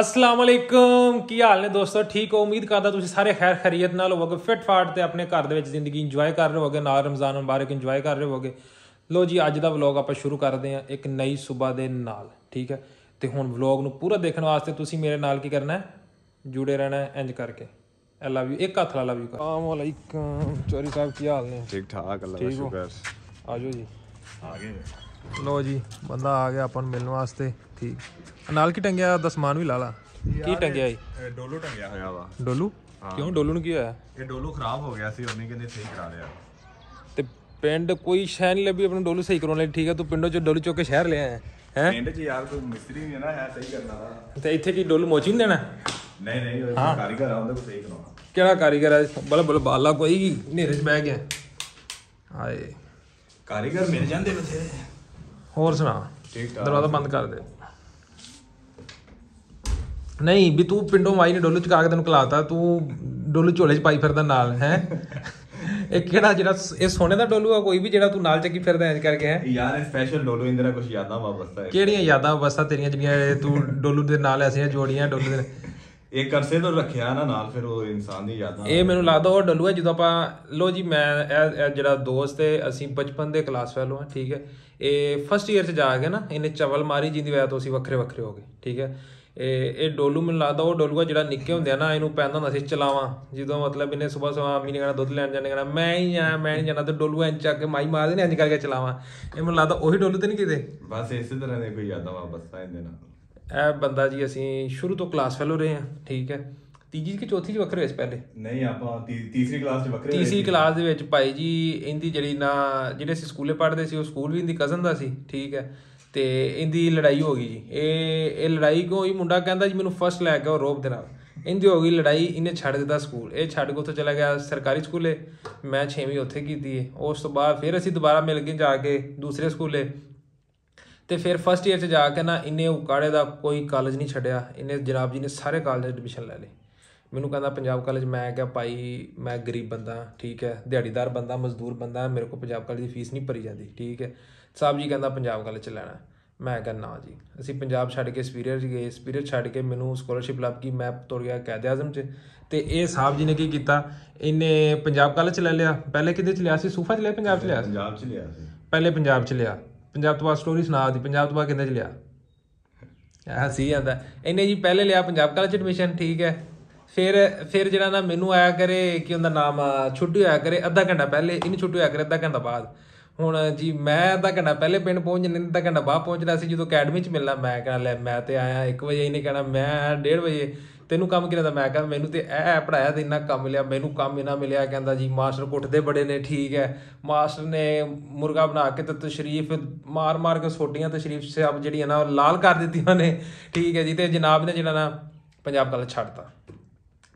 ਅਸਲਾਮ ਅਲੈਕਮ। ਕੀ ਹਾਲ ਨੇ ਦੋਸਤੋ? ਠੀਕ ਹੋ? ਉਮੀਦ ਕਰਦਾ ਤੁਸੀਂ ਸਾਰੇ ਖੈਰ ਖੈਰੀਅਤ ਨਾਲ ਹੋਵੋਗੇ ਫਿਟ ਫਾਟ ਤੇ ਆਪਣੇ ਘਰ ਦੇ ਵਿੱਚ ਜ਼ਿੰਦਗੀ ਇੰਜੋਏ ਕਰ ਰਹੇ ਹੋਵੋਗੇ ਨਾਲ ਰਮਜ਼ਾਨ ਮੁਬਾਰਕ ਇੰਜੋਏ ਕਰ ਰਹੇ ਹੋਵੋਗੇ। ਲੋ ਜੀ ਅੱਜ ਦਾ ਵਲੌਗ ਆਪਾਂ ਸ਼ੁਰੂ ਕਰਦੇ ਹਾਂ ਇੱਕ ਨਈ ਸਵੇਰ ਦੇ ਨਾਲ ਠੀਕ ਹੈ? ਤੇ ਹੁਣ ਵਲੌਗ ਨੂੰ ਪੂਰਾ ਦੇਖਣ ਵਾਸਤੇ ਤੁਸੀਂ ਮੇਰੇ ਨਾਲ ਕੀ ਕਰਨਾ ਹੈ? ਜੁੜੇ ਰਹਿਣਾ ਹੈ ਇੰਜ ਕਰਕੇ। ਆਈ ਲਵ ਯੂ ਇੱਕ ਹੱਥ ਲਾ ਲਵ ਯੂ ਕਰ। ਅਸਲਾਮ ਅਲੈਕਮ। ਚੋਰੀ ਸਾਹਿਬ ਕੀ ਹਾਲ ਨੇ? ਠੀਕ ਠਾਕ ਅੱਲਾ ਦਾ ਸ਼ੁਕਰ। ਆਜੋ ਜੀ। ਆ ਗਏ। ਲੋ ਜੀ ਬੰਦਾ ਆ ਗਿਆ ਆਪਾਂ ਨੂੰ ਮਿਲਣ ਵਾਸਤੇ। ਠੀਕ। ਨਾਲ ਕੀ ਟੰਗਿਆ? ਦਾ ਸਮਾਨ ਵੀ ਲਾ ਲਾ। ਕੀ ਟੰਗਿਆ ਜੀ ਇਹ ਡੋਲੂ ਟੰਗਿਆ ਹੋਇਆ ਵਾ। ਡੋਲੂ? ਕਿਉਂ ਡੋਲੂ ਨੂੰ ਕੀ ਹੋਇਆ? ਇਹ ਡੋਲੂ ਖਰਾਬ ਹੋ ਗਿਆ ਸੀ ਉਹਨੇ ਕਹਿੰਦੇ ਸਹੀ ਕਰਾ ਲਿਆ। ਤੇ ਪਿੰਡ ਕੋਈ ਸ਼ੈ ਨਹੀਂ ਲੱਭੀ ਆਪਣਾ ਡੋਲੂ ਸਹੀ ਕਰਾਉਣ ਲਈ। ਠੀਕ ਹੈ ਤੂੰ ਪਿੰਡੋਂ ਚ ਡੋਲੂ ਚੁੱਕ ਕੇ ਸ਼ਹਿਰ ਲਿਆ ਹੈ। ਹੈ? ਪਿੰਡ 'ਚ ਯਾਰ ਕੋਈ ਮਿਸਤਰੀ ਨਹੀਂ ਨਾ ਹੈ ਸਹੀ ਕਰਨ ਵਾਲਾ ਤੇ ਇੱਥੇ ਕੀ ਡੋਲੂ ਮੋਚੀ ਨਹੀਂ ਦੇਣਾ? ਨਹੀਂ ਨਹੀਂ ਉਹ ਕਾਰੀਗਰ ਆ ਉਹਦੇ ਕੋਲ ਸਹੀ ਕਰਾਉਣਾ। ਕਿਹੜਾ ਕਾਰੀਗਰ ਹੈ ਬਲ ਬਲ ਬਾਲਾ ਕੋਈ ਹਨੇਰੇ ਚ ਬਹਿ ਗਿਆ। ਹਾਏ। ਕਾਰੀਗਰ ਮਿਲ ਜਾਂਦੇ ਬਥੇਰੇ। ਹੋਰ ਸੁਣਾ। ਠੀਕ ਠਾਕ। ਦਰਵਾਜ਼ਾ ਬੰਦ ਕਰ ਦੇ। ਨਹੀਂ ਵੀ ਤੂੰ ਪਿੰਡੋਂ ਆਈ ਨੇ ਡੋਲੂ ਚਕਾ ਕੇ ਤੈਨੂੰ ਖਲਾਤਾ ਤੂੰ ਡੋਲੂ ਝੋਲੇ ਚ ਪਾਈ ਫਿਰਦਾ ਨਾਲ ਹੈ? ਇਹ ਕਿਹੜਾ ਜਿਹੜਾ ਇਹ ਸੋਨੇ ਦਾ ਡੋਲੂ ਆ ਕੋਈ ਵੀ ਜਿਹੜਾ ਤੂੰ ਨਾਲ ਚੱਕੀ ਫਿਰਦਾ ਇੰਜ ਕਰਕੇ ਹੈ? ਯਾਰ ਇਹ ਸਪੈਸ਼ਲ ਡੋਲੂ ਇੰਦਰਾ ਕੁਝ ਯਾਦਾਂ ਵਾਪਸ ਹੈ ਕਿਹੜੀਆਂ ਯਾਦਾਂ ਵਸਾ ਤੇਰੀਆਂ ਜਿਹੜੀਆਂ ਤੂੰ ਡੋਲੂ ਦੇ ਨਾਲ ਐਸੀਆਂ ਜੋੜੀਆਂ ਡੋਲੂ ਦੇ ਇਹ ਕਰਸੇ ਤੋਂ ਰੱਖਿਆ ਨਾ ਨਾਲ ਫਿਰ ਉਹ ਇਨਸਾਨ ਦੀ ਯਾਦਾਂ ਇਹ ਮੈਨੂੰ ਲੱਗਦਾ ਉਹ ਡੱਲੂ ਹੈ ਜਦੋਂ ਆਪਾਂ ਲੋ ਜੀ ਮੈਂ ਇਹ ਜਿਹੜਾ ਦੋਸਤ ਹੈ ਅਸੀਂ ਬਚਪਨ ਦੇ ਕਲਾਸ ਫੈਲੋ ਹਾਂ ਠੀਕ ਹੈ। ਇਹ ਫਸਟ ਈਅਰ ਚ ਜਾ ਕੇ ਨਾ ਇਹਨੇ ਚਵਲ ਮਾਰੀ ਜਿੰਦੀ ਵਜ੍ਹਾ ਤੋਂ ਅਸੀਂ ਵੱਖਰੇ ਵੱਖਰੇ ਹੋ ਗਏ ਠੀਕ ਹੈ। ਇਹ ਇਹ ਡੋਲੂ ਮੈਨੂੰ ਲੱਗਦਾ ਉਹ ਡੋਲੂ ਆ ਜਿਹੜਾ ਨਿੱਕੇ ਹੁੰਦੇ ਆ ਨਾ ਇਹਨੂੰ ਪੈਂਦਾ ਹੁੰਦਾ ਸੀ ਚਲਾਵਾਂ ਜਦੋਂ ਮਤਲਬ ਇਹਨੇ ਸਵੇਰ ਸਵੇਰ ਆਮੀ ਨੇ ਕਹਿਣਾ ਦੁੱਧ ਲੈਣ ਜਾਣੇ ਕਹਿਣਾ ਮੈਂ ਹੀ ਆ ਮੈਂ ਨਹੀਂ ਜਾਣਾ ਤੇ ਡੋਲੂ ਇੰਚ ਚੱਕ ਕੇ ਮਾਈ ਮਾਰਦੇ ਨੇ ਇੰਜ ਕਰਕੇ ਚਲਾਵਾਂ। ਇਹ ਮੈਨੂੰ ਲੱਗਦਾ ਉਹੀ ਡੋਲੂ ਤੇ ਨਹੀਂ ਕਿਤੇ? ਬਸ ਇਸੇ ਤਰ੍ਹਾਂ ਦੇ ਕੋਈ ਯਾਦਾਂ ਵਾਪਸ ਆ ਨਾਲ ਇਹ ਬੰਦਾ ਜੀ ਅਸੀਂ ਸ਼ੁਰੂ ਤੋਂ ਕਲਾਸ ਫੈਲੋ ਰਹੇ ਹਾਂ ਠੀਕ ਹੈ। ਤੀਜੀ ਕਿ ਚੌਥੀ ਚ ਵੱਖਰੇ ਹੋਏ ਸੀ ਪਹਿਲੇ? ਨਹੀਂ ਆਪਾਂ ਤੀ- ਤੀਸਰੀ ਕਲਾਸ 'ਚ ਵੱਖਰੇ ਹੋਏ ਤੀਸਰੀ ਸੀ। ਕਲਾਸ ਦੇ ਵਿੱਚ ਭਾਈ ਜੀ ਇਹਦੀ ਜਿਹੜੀ ਨਾ ਜਿਹੜੇ ਅਸੀਂ ਸਕੂਲੇ ਪੜ੍ਹਦੇ ਸੀ ਉਹ ਸਕੂਲ ਵੀ ਇਹਦੀ ਕਜ਼ਨ ਦਾ ਸੀ ਠੀਕ ਹੈ। ਤੇ ਇਹਦੀ ਲੜਾਈ ਹੋ ਗਈ ਜੀ। ਇਹ ਇਹ ਲੜਾਈ ਕਿਉਂ ਹੋਈ? ਮੁੰਡਾ ਕਹਿੰਦਾ ਜੀ ਮੈਨੂੰ ਫਸਟ ਲੈ ਕੇ ਉਹ ਰੋਬ ਦੇ ਨਾਲ। ਇਹਦੀ ਹੋ ਗਈ ਲੜਾਈ ਇਹਨੇ ਛੱਡ ਦਿੱਤਾ ਸਕੂਲ। ਇਹ ਛੱਡ ਕੇ ਉੱਥੇ ਚਲਾ ਗਿਆ ਸਰਕਾਰੀ ਸਕੂਲੇ। ਮੈਂ 6ਵੀਂ ਉੱਥੇ ਕੀਤੀ ਹੈ ਉਸ ਤੋਂ ਬਾਅਦ ਫਿਰ ਅਸੀਂ ਦੁਬਾਰਾ ਮਿਲ ਗਏ ਜਾ ਕੇ ਦੂਸਰੇ ਸਕੂਲੇ। ਤੇ ਫਿਰ ਫਸਟ ਈਅਰ ਚ ਜਾ ਕੇ ਨਾ ਇਹਨੇ ਉਕਾੜੇ ਦਾ ਕੋਈ ਕਾਲਜ ਨਹੀਂ ਛੱਡਿਆ। ਇਹਨੇ ਜਨਾਬ ਜੀ ਨੇ ਸਾਰੇ ਕਾਲਜ ਐਡਮਿਸ਼ਨ ਲੈ ਲਈ ਮੈਨੂੰ ਕਹਿੰਦਾ ਪੰਜਾਬ ਕਾਲਜ ਮੈਂ ਕਿਹਾ ਭਾਈ ਮੈਂ ਗਰੀਬ ਬੰਦਾ ਠੀਕ ਹੈ ਦਿਹਾੜੀਦਾਰ ਬੰਦਾ ਮਜ਼ਦੂਰ ਬੰਦਾ ਮੇਰੇ ਕੋਲ ਪੰਜਾਬ ਕਾਲਜ ਦੀ ਫੀਸ ਨਹੀਂ ਭਰੀ ਜਾਂਦੀ ਠੀਕ ਹੈ। ਸਾਹਿਬ ਜੀ ਕਹਿੰਦਾ ਪੰਜਾਬ ਕਾਲਜ ਚ ਲੈਣਾ ਮੈਂ ਕਿਹਾ ਨਾ ਜੀ ਅਸੀਂ ਪੰਜਾਬ ਛੱਡ ਕੇ ਸਪੀਰੀਅਰ ਗਏ ਸਪੀਰੀਅਰ ਛੱਡ ਕੇ ਮੈਨੂੰ ਸਕਾਲਰਸ਼ਿਪ ਲੱਭ ਗਈ ਮੈਂ ਤੁਰ ਗਿਆ ਕਾਇਦ ਆਜ਼ਮ ਚ। ਤੇ ਇਹ ਸਾਹਿਬ ਜੀ ਨੇ ਕੀ ਕੀਤਾ? ਇਹਨੇ ਪੰਜਾਬ ਕਾਲਜ ਚ ਲੈ ਲਿਆ। ਪਹਿਲੇ ਕਿਹਦੇ ਚ ਲਿਆ ਸੀ? ਸੂਫਾ ਚ ਲਿਆ ਪੰਜਾਬ ਚ ਲਿਆ ਸੀ? ਪੰਜਾਬ 'ਚ ਲਿਆ ਸੀ। ਪਹਿਲੇ ਪੰਜਾਬ ਚ ਲਿਆ। ਪੰਜਾਬ ਤੋਂ ਬਾਅਦ ਸਟੋਰੀ ਸੁਣਾ ਦੀ ਪੰਜਾਬ ਤੋਂ ਬਾਅਦ ਕਿੰਨੇ ਚ ਲਿਆ? ਆ ਸੀ ਜਾਂਦਾ। ਇਹਨੇ ਜੀ ਪਹਿਲੇ ਲਿਆ ਪੰਜਾਬ ਕਾਲਜ ਐਡਮਿਸ਼ਨ ਠੀਕ ਹੈ। ਫਿਰ ਫਿਰ ਜਿਹੜਾ ਨਾ ਮੈਨੂੰ ਆਇਆ ਕਰੇ ਕਿ ਉਹਦਾ ਨਾਮ ਛੁੱਟੀ ਹੋਇਆ ਕਰੇ, ਅੱਧਾ ਘੰਟਾ ਪਹਿਲੇ, ਇਹਨੂੰ ਛੁੱਟੀ ਹੋਇਆ ਕਰੇ ਅੱਧਾ ਘੰਟਾ ਬਾਅਦ। ਹੁਣ ਜੀ ਮੈਂ ਅੱਧਾ ਘੰਟਾ ਪਹਿਲੇ ਪਿੰਡ ਪਹੁੰਚ ਜੰਨੇ ਅੱਧਾ ਘੰਟਾ ਬਾਅਦ ਪਹੁੰਚਣਾ ਸੀ, ਜਦੋਂ ਅਕੈਡਮੀ ਚ ਮਿਲਣਾ, ਮੈਂ ਕਹਿਣਾ, ਲੈ ਮੈਂ ਤੇ ਆਇਆ 1 ਵਜੇ, ਇਹਨੇ ਕਹਿਣਾ, ਮੈਂ 1:30 ਵਜੇ। ਤੈਨੂੰ ਕੰਮ ਕਿਹਦਾ ਮੈਂ ਕਹਿੰਦਾ ਮੈਨੂੰ ਤੇ ਇਹ ਇਹ ਪੜਾਇਆ ਤੇ ਇੰਨਾ ਕੰਮ ਮਿਲਿਆ ਮੈਨੂੰ ਕੰਮ ਇਹਨਾਂ ਮਿਲਿਆ ਕਹਿੰਦਾ ਜੀ ਮਾਸਟਰ ਕੁੱਟਦੇ ਬੜੇ ਨੇ ਠੀਕ ਹੈ। ਮਾਸਟਰ ਨੇ ਮੁਰਗਾ ਬਣਾ ਕੇ ਤੇ ਤਸ਼ਰੀਫ ਮਾਰ ਮਾਰ ਕੇ ਸੋਟੀਆਂ ਤਸ਼ਰੀਫ ਸਾਹਿਬ ਜਿਹੜੀਆਂ ਨਾ ਲਾਲ ਕਰ ਦਿੱਤੀਆਂ ਨੇ। ਠੀਕ ਹੈ ਜੀ ਤੇ ਜਨਾਬ ਨੇ ਜਿਹੜਾ ਨਾ ਪੰਜਾਬ ਕਾਲਜ ਛੱਡਤਾ।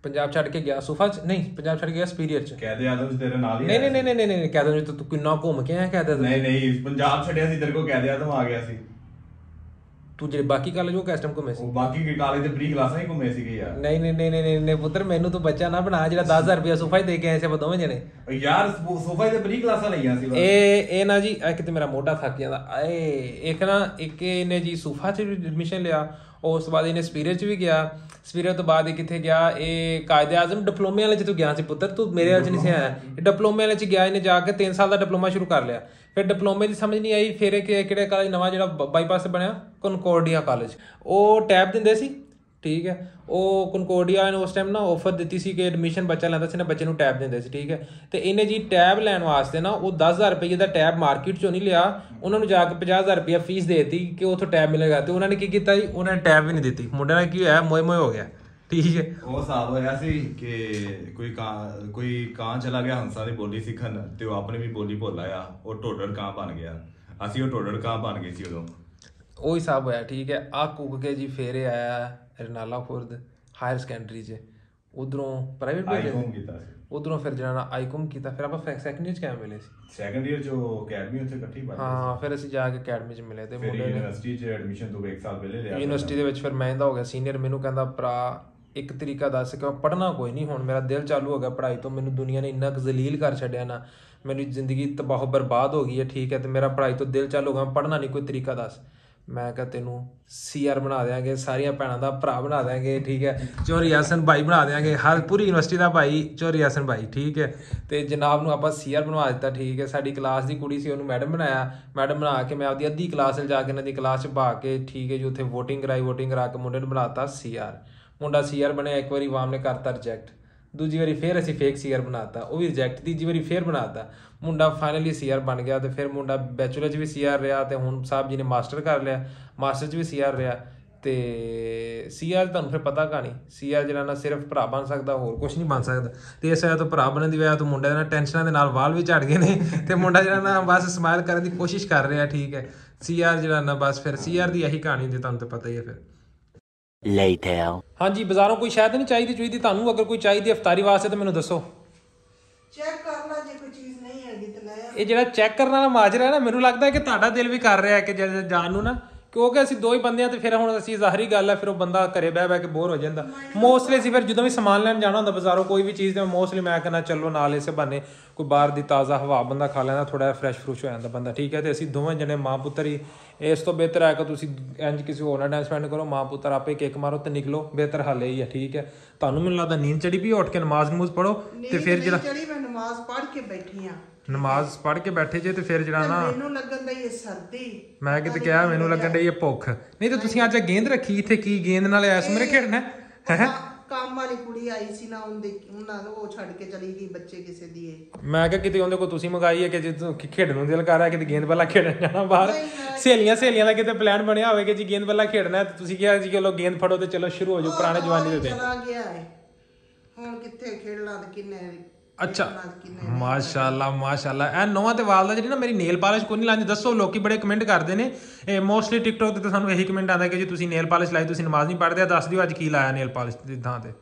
ਪੰਜਾਬ ਛੱਡ ਕੇ ਗਿਆ ਸੂਫਾ ਚ? ਨਹੀਂ ਪੰਜਾਬ ਛੱਡ ਕੇ ਗਿਆ ਸਪੀਰੀਅਰ ਚ। ਕਹਦੇ ਆਦਮ ਤੇਰੇ ਨਾਲ ਹੀ ਨਹੀਂ ਨਹੀਂ ਨਹੀਂ ਨਹੀਂ ਨਹੀਂ ਕਹਿ ਦੋ ਤੂੰ ਕਿੰਨਾ ਘੁੰਮ ਕੇ ਆਇਆ ਕਹਿ ਸੀ। ਦੋ ਨਹੀਂ ਨਹੀਂ ਪੰਜਾਬ ਛੱਡਿਆ ਸੀ ਤੇਰੇ ਕੋਲ ਕਹਦੇ ਆਦਮ ਆ ਗਿਆ ਸੀ। ਤੂੰ ਜਿਹੜੇ ਬਾਕੀ ਕਾਲਜ ਉਹ ਕਸਟਮ ਘੁੰਮੇ ਸੀ। ਉਹ ਬਾਕੀ ਕੇ ਕਾਲਜ ਦੇ ਪ੍ਰੀ ਕਲਾਸਾਂ ਹੀ ਘੁੰਮੇ ਸੀਗੇ ਯਾਰ। ਨਹੀਂ ਨਹੀਂ ਨਹੀਂ ਨਹੀਂ ਨਹੀਂ ਪੁੱਤਰ ਮੈਨੂੰ ਤੂੰ ਬੱਚਾ ਨਾ ਬਣਾ ਜਿਹੜਾ 10000 ਰੁਪਇਆ ਸੋਫਾ ਹੀ ਦੇ ਕੇ ਆਏ ਸੀ ਆਪਾਂ ਦੋਵੇਂ ਜਣੇ। ਯਾਰ ਸੋਫਾ ਦੇ ਪ੍ਰੀ ਕਲਾਸਾਂ ਲਈਆਂ ਸੀ। ਇਹ ਇਹ ਨਾ ਜੀ ਇਹ ਕਿਤੇ ਮੇਰਾ ਮੋਢਾ ਥੱਕ ਜਾਂਦਾ। ਏ ਇੱਕ ਨਾ ਇੱਕ ਇਹਨੇ ਜੀ ਸੂਫਾ 'ਚ ਐਡਮਿਸ਼ਨ ਲਿਆ। ਉਸ ਤੋਂ ਬਾਅਦ ਇਹਨੇ ਸਪੀਰੀਅਰ 'ਚ ਵੀ ਗਿਆ। ਸਪੀਰੀਅਰ ਤੋਂ ਬਾਅਦ ਇਹ ਕਿੱਥੇ ਗਿਆ? ਇਹ ਕਾਇਦੇ ਆਜ਼ਮ ਡਿਪਲੋਮੇ ਵਾਲੇ 'ਚ ਤੂੰ ਗਿਆ ਸੀ ਪੁੱਤਰ, ਤੂੰ ਮੇਰੇ ਵਾਲੇ 'ਚ ਨਹੀਂ ਸੀ ਆਇਆ। ਇਹ ਡਿਪਲੋਮੇ ਵਾਲੇ 'ਚ ਗਿਆ, ਇਹਨੇ ਜਾ ਕੇ 3 ਸਾਲ ਦਾ ਡਿਪਲੋਮਾ ਸ਼ੁਰੂ ਕਰ ਲਿਆ। ਫਿਰ ਡਿਪਲੋਮੇ ਦੀ ਸਮਝ ਨਹੀਂ ਆਈ, ਫਿਰ ਇਹ ਕਿਹੜੇ ਕਾਲਜ, ਨਵਾਂ ਜਿਹੜਾ ਬਾਈਪਾਸ ਬਣਿਆ? ਕਨਕੋਰਡੀਆ ਕਾਲਜ ਉਹ ਟੈਬ ਦਿੰਦੇ ਸੀ। ਠੀਕ ਹੈ। ਉਹ ਕਨਕੋਰਡੀਆ ਨੇ ਉਸ ਟਾਈਮ ਨਾ ਆਫਰ ਦਿੱਤੀ ਸੀ ਕਿ ਐਡਮਿਸ਼ਨ ਬੱਚਾ ਲੈਂਦਾ ਸੀ ਨਾ ਬੱਚੇ ਨੂੰ ਟੈਬ ਦਿੰਦੇ ਸੀ ਠੀਕ ਹੈ। ਤੇ ਇਹਨੇ ਜੀ ਟੈਬ ਲੈਣ ਵਾਸਤੇ ਨਾ ਉਹ 10000 ਰੁਪਏ ਦਾ ਟੈਬ ਮਾਰਕੀਟ ਚੋਂ ਨਹੀਂ ਲਿਆ। ਉਹਨਾਂ ਨੂੰ ਜਾ ਕੇ 50000 ਰੁਪਏ ਫੀਸ ਦੇਤੀ ਕਿ ਉਥੋਂ ਟੈਬ ਮਿਲੇਗਾ। ਤੇ ਉਹਨਾਂ ਨੇ ਕੀ ਕੀਤਾ ਜੀ? ਉਹਨਾਂ ਨੇ ਟੈਬ ਵੀ ਨਹੀਂ ਦਿੱਤੀ। ਮੁੰਡੇ ਨਾਲ ਕੀ ਹੋਇਆ? ਮੋਏ ਮੋਏ ਹੋ ਗਿਆ। ਠੀਕ ਹੈ। ਉਹ ਹਿਸਾਬ ਹੋਇਆ ਸੀ ਕਿ ਕੋਈ ਕਾਂ ਕੋਈ ਕਾਂ ਚਲਾ ਗਿਆ ਹੰਸਾਂ ਦੀ ਬੋਲੀ ਸਿੱਖਣ। ਤੇ ਉਹ ਆਪਣੀ ਵੀ ਬੋਲੀ ਭੁੱਲ ਆਇਆ। ਉਹ ਢੋਡੜ ਕਾਂ ਬਣ ਗਿਆ। ਅਸੀਂ ਉਹ ਢੋਡੜ ਕਾਂ ਬਣ ਗਏ ਸੀ ਉਦੋਂ। ਉਹ ਹਿਸਾਬ ਹੋਇਆ ਠੀਕ ਹੈ। ਆ ਕੁੱਕ ਕੇ ਜੀ ਫੇਰੇ ਆਇਆ। ਰਨਾਲਾ ਖੁਰਦ ਹਾਇਰ ਸੈਕੰਡਰੀ 'ਚ। ਉਧਰੋਂ ਪ੍ਰਾਈਵੇਟ ਆਈਕੋਮ ਕੀਤਾ ਸੀ। ਉਧਰੋਂ ਫਿਰ ਜਿਹੜਾ ਨਾ ਆਈਕਮ ਕੀਤਾ ਫਿਰ ਆਪਾਂ ਸੈਕੰਡ ਇਅਰ 'ਚ ਕਿਵੇਂ ਮਿਲੇ ਸੀ? ਸੈਕੰਡ ਇਅਰ ਜੋ ਅਕੈਡਮੀ ਉੱਥੇ ਇਕੱਠੀ ਬਣ ਹਾਂ ਫਿਰ ਅਸੀਂ ਜਾ ਕੇ ਅਕੈਡਮੀ 'ਚ ਮਿਲੇ ਤੇ ਫਿਰ ਮੁੰਡੇ ਨੇ ਯੂਨੀਵਰਸਿਟੀ 'ਚ ਐਡਮਿਸ਼ਨ ਤੋਂ ਇੱਕ ਸਾਲ ਪਹਿਲੇ ਲਿਆ ਯੂਨੀਵਰਸਿਟੀ ਦੇ ਵਿੱਚ ਫਿਰ ਮੈਂ ਇਹਦਾ ਹੋ ਗਿਆ ਸੀਨੀਅਰ ਮੈਨੂੰ ਕਹਿੰਦਾ ਭਰਾ ਇੱਕ ਤਰੀਕਾ ਦੱਸ ਕਿ ਪੜਨਾ ਕੋਈ ਨਹੀਂ ਹੁਣ ਮੇਰਾ ਦਿਲ ਚਾਲੂ ਹੋ ਗਿਆ ਪੜ੍ਹਾਈ ਤੋਂ ਮੈਨੂੰ ਦੁਨੀਆ ਨੇ ਇੰਨਾ ਕੁ ਜ਼ਲੀਲ ਕਰ ਛੱਡਿਆ ਨਾ ਮੇਰੀ ਜ਼ਿੰਦਗੀ ਤਬਾਹ ਬਰਬਾਦ ਹੋ ਗਈ ਹੈ ਠੀਕ ਹੈ ਤੇ ਮੇਰਾ ਪੜ੍ਹਾਈ ਤੋਂ ਦਿਲ ਚਾਲੂ ਹੋ ਗਿਆ ਪੜਨਾ ਨਹੀਂ ਕੋਈ ਤਰੀਕਾ ਦੱਸ। ਮੈਂ ਕਿਹਾ ਤੈਨੂੰ ਸੀਆਰ ਬਣਾ ਦੇਾਂਗੇ ਸਾਰੀਆਂ ਭੈਣਾਂ ਦਾ ਭਰਾ ਬਣਾ ਦੇਾਂਗੇ ਠੀਕ ਹੈ? ਚੋਰੀ ਹਸਨ ਭਾਈ ਬਣਾ ਦੇਾਂਗੇ ਹਰ ਪੂਰੀ ਯੂਨੀਵਰਸਿਟੀ ਦਾ ਭਾਈ ਚੋਰੀ ਹਸਨ ਭਾਈ, ਠੀਕ ਹੈ? ਤੇ ਜਨਾਬ ਨੂੰ ਆਪਾਂ ਸੀਆਰ ਬਣਵਾ ਦਿੱਤਾ, ਠੀਕ ਹੈ? ਸਾਡੀ ਕਲਾਸ ਦੀ ਕੁੜੀ ਸੀ, ਉਹਨੂੰ ਮੈਡਮ ਬਣਾਇਆ। ਮੈਡਮ ਬਣਾ ਕੇ ਮੈਂ ਆਪਦੀ ਅੱਧੀ ਕਲਾਸ ਵਿੱਚ ਜਾ ਕੇ ਇਹਨਾਂ ਦੀ ਕਲਾਸ 'ਚ ਬਾ ਕੇ, ਠੀਕ ਹੈ ਜੀ, ਉੱਥੇ VOTING ਕਰਾਈ, VOTING ਕਰਾ ਕੇ ਮੁੰਡੇ ਨੂੰ ਬਣਾਤਾ ਸੀਆਰ। ਮੁੰਡਾ ਸੀਆਰ ਬਣਿਆ, ਇੱਕ ਵਾਰੀ ਵਾਮ ਨੇ ਕਰਤਾ ਰਿਜੈਕਟ ਦੂਜੀ ਵਾਰੀ ਫੇਰ ਅਸੀਂ ਫੇਕ ਸੀਆਰ ਬਣਾਤਾ, ਉਹ ਵੀ ਰਿਜੈਕਟ ਤੀਜੀ ਵਾਰੀ ਫੇਰ ਬਣਾਤਾ। ਮੁੰਡਾ ਫਾਈਨਲੀ ਸੀਆਰ ਬਣ ਗਿਆ ਤੇ ਫਿਰ ਮੁੰਡਾ ਬੈਚਲਰ 'ਚ ਵੀ ਸੀਆਰ ਰਿਹਾ ਤੇ ਹੁਣ ਸਾਹਿਬ ਜੀ ਨੇ ਮਾਸਟਰ ਕਰ ਲਿਆ ਮਾਸਟਰ 'ਚ ਵੀ ਸੀਆਰ ਰਿਹਾ ਤੇ ਸੀਆਰ ਤੁਹਾਨੂੰ ਫਿਰ ਪਤਾ ਕਹਾਣੀ ਸੀਆਰ ਜਿਹੜਾ ਨਾ ਸਿਰਫ ਭਰਾ ਬਣ ਸਕਦਾ, ਹੋਰ ਕੁਝ ਨਹੀਂ ਬਣ ਸਕਦਾ। ਤੇ ਇਸ ਵਜ੍ਹਾ ਤੋਂ ਭਰਾ ਬਣਨ ਦੀ ਵਜ੍ਹਾ ਤੋਂ ਮੁੰਡਾ ਜਿਹੜਾ ਨਾਲ ਟੈਨਸ਼ਨਾਂ ਦੇ ਨਾਲ ਵਾਲ ਵੀ ਝੜ ਗਏ ਨੇ ਤੇ ਮੁੰਡਾ ਜਿਹੜਾ ਨਾ ਬਸ ਸਮਾਈਲ ਕਰਨ ਦੀ ਕੋਸ਼ਿਸ਼ ਕਰ ਰਿਹਾ, ਠੀਕ ਹੈ। ਸੀਆਰ ਜਿਹੜਾ ਨਾ ਬਸ ਫਿਰ ਸੀਆਰ ਦੀ ਇਹੀ ਕਹਾਣੀ ਹੁੰਦੀ ਤੁਹਾਨੂੰ ਤਾਂ ਪਤਾ ਹੀ ਹੈ ਫਿਰ। Later. ਹਾਂਜੀ ਬਾਜ਼ਾਰੋਂ ਕੋਈ ਸ਼ਾਇਦ ਨਹੀਂ ਚਾਹੀਦੀ ਚਾਹੀਦੀ ਤੁਹਾਨੂੰ? ਅਗਰ ਕੋਈ ਚਾਹੀਦੀ ਇਫਤਾਰੀ ਵਾਸਤੇ ਤਾਂ ਮੈਨੂੰ ਦੱਸੋ। ਚੈੱਕ ਕਰ ਲੈ ਜੇ ਕੋਈ ਚੀਜ਼ ਨਹੀਂ ਹੈਗੀ ਤੇ ਲੈ ਆ। ਇਹ ਜਿਹੜਾ ਚੈੱਕ ਕਰਨ ਵਾਲਾ ਮਾਜਰਾ ਹੈ ਨਾ ਮੈਨੂੰ ਲੱਗਦਾ ਹੈ ਕਿ ਤੁਹਾਡਾ ਦਿਲ ਵੀ ਕਰ ਰਿਹਾ ਹੈ ਕਿ ਜਦ ਜਾਣ ਨੂੰ ਨਾ। ਕਿਉਂਕਿ ਅਸੀਂ ਦੋ ਹੀ ਬੰਦੇ ਆ ਤੇ ਫਿਰ ਹੁਣ ਅਸੀਂ ਜ਼ਾਹਰੀ ਗੱਲ ਹੈ ਫਿਰ ਉਹ ਬੰਦਾ ਘਰੇ ਬਹਿ ਬਹਿ ਕੇ ਬੋਰ ਹੋ ਜਾਂਦਾ। ਮੋਸਟਲੀ ਅਸੀਂ ਫਿਰ ਜਦੋਂ ਵੀ ਸਮਾਨ ਲੈਣ ਜਾਣਾ ਹੁੰਦਾ ਬਾਜ਼ਾਰੋਂ ਕੋਈ ਵੀ ਚੀਜ਼ ਤੇ ਮੋਸਟਲੀ ਮੈਂ ਕਹਿੰਦਾ ਚੱਲੋ ਨਾਲ ਇਸੇ ਬਹਾਨੇ ਕੋਈ ਬਾਹਰ ਦੀ ਤਾਜ਼ਾ ਹਵਾ ਬੰਦਾ ਖਾ ਲੈਂਦਾ ਥੋੜਾ ਫਰੈਸ਼ ਫਰੂਸ਼ ਹੋ ਜਾਂਦਾ ਬੰਦਾ। ਠੀਕ ਹੈ ਤੇ ਅਸੀਂ ਦੋਵੇਂ ਜਣੇ ਮਾਂ ਪੁੱਤਰ ਹੀ ਇਸ ਤੋਂ ਬਿਹਤਰ ਹੈ ਕਿ ਤੁਸੀਂ ਇੰਜ ਕਿਸੇ ਹੋਰ ਨਾਲ ਟਾਈਮ ਸਪੈਂਡ ਕਰੋ ਮਾਂ ਪੁੱਤਰ ਆਪੇ ਕਿੱਕ ਮਾਰੋ ਤੇ ਨਿਕਲੋ ਬਿਹਤਰ ਹਾਲ ਇਹੀ ਹੈ ਠੀਕ ਹੈ। ਤੁਹਾਨੂੰ ਮੈਨੂੰ ਲੱਗਦਾ ਨੀਂਦ ਚੜੀ ਵੀ ਉੱਠ ਕੇ ਨਮਾਜ਼ ਨਮੂਜ਼ ਪੜੋ ਤੇ ਫਿਰ ਜਿਹੜਾ ਚੜੀ ਮੈਂ ਨਮਾਜ਼ ਪੜ੍ਹ ਕੇ ਬੈਠੀ ਆ ਨਮਾਜ਼ ਪੜ੍ਹ ਕੇ ਬੈਠੇ ਜੇ ਤੇ ਫਿਰ ਜਿਹੜਾ ਨਾ ਮੈਨੂੰ ਲੱਗਣ ਦਾ ਇਹ ਸਰਦੀ। ਮੈਂ ਕਿਤੇ ਕਿਹਾ ਮੈਨੂੰ ਲੱਗਣ ਡਈ ਇਹ ਭੁੱਖ। ਨਹੀਂ ਤਾਂ ਤੁਸੀਂ ਅੱਜ ਗੇਂਦ ਰੱਖੀ ਇੱਥੇ ਕੀ ਗੇਂਦ ਨਾਲ ਐਸ ਉਮਰੇ ਖੇਡਣਾ ਹੈ? ਕਾ- ਕੰਮ ਵਾਲੀ ਕੁੜੀ ਆਈ ਸੀ ਨਾ ਉਹਦੇ ਉਹਨਾਂ ਨੂੰ ਉਹ ਛੱਡ ਕੇ ਚਲੀ ਗਈ ਬੱਚੇ ਕਿਸੇ ਦੀ ਮੈਂ ਕਿਹਾ ਕਿਤੇ ਉਹਦੇ ਕੋਲ ਤੁਸੀਂ ਮੰਗਾਈ ਹੈ ਕਿ ਜੇ ਤੂੰ ਖੇਡਣ ਨੂੰ ਦਿਲ ਕਰ ਰਿਹਾ ਕਿਤੇ ਗੇਂਦ ਬੱਲਾ ਖੇਡਣ ਜਾਣਾ ਬਾਹਰ? ਸਹੇਲੀਆਂ ਸਹੇਲੀਆਂ ਦਾ ਕਿਤੇ ਪਲਾਨ ਬਣਿਆ ਹੋਵੇ ਕਿ ਜੀ ਗੇਂਦ ਬੱਲਾ ਖੇਡਣਾ ਹੈ ਤੇ ਤੁਸੀਂ ਕਿਹਾ ਜੀ ਚਲੋ ਗੇਂਦ ਫੜੋ ਤੇ ਚਲੋ ਸ਼ੁਰੂ ਹੋ ਜਾਓ ਪੁਰਾਣੇ ਜਵਾਨੀ ਦੇ ਦਿਨ। ਚਲਾ ਗਿਆ ਹੈ ਹੁਣ ਕਿੱਥੇ ਖੇਡਣਾ ਤੇ ਕਿੰਨੇ ਅੱਛਾ। ਮਾਸ਼ਾਅੱਲਾ ਮਾਸ਼ਾਅੱਲਾ। ਇਹ ਨਵਾਂ ਤੇ ਵਾਲ ਦਾ ਜਿਹੜੀ ਨਾ ਮੇਰੀ ਨੇਲ ਪਾਲਿਸ਼ ਕੋਈ ਨਹੀਂ ਲਾਉਂਦੀ ਦੱਸੋ ਲੋਕੀ ਬੜੇ ਕਮੈਂਟ ਕਰਦੇ ਨੇ। ਇਹ ਮੋਸਟਲੀ ਟਿਕਟੋਕ ਤੇ ਤਾਂ ਸਾਨੂੰ ਇਹੀ ਕਮੈਂਟ ਆਉਂਦਾ ਕਿ ਜੀ ਤੁਸੀਂ ਨੇਲ ਪਾਲਿਸ਼ ਲਾਈ ਤੁਸੀਂ ਨਮਾਜ਼ ਨਹੀਂ ਪੜ੍ਹਦੇ ਆ ਦੱਸ ਦਿਓ ਅੱਜ ਕੀ ਲਾਇਆ ਨੇਲ ਪਾਲਿਸ਼ ਦੀ ਥਾਂ ਤੇ।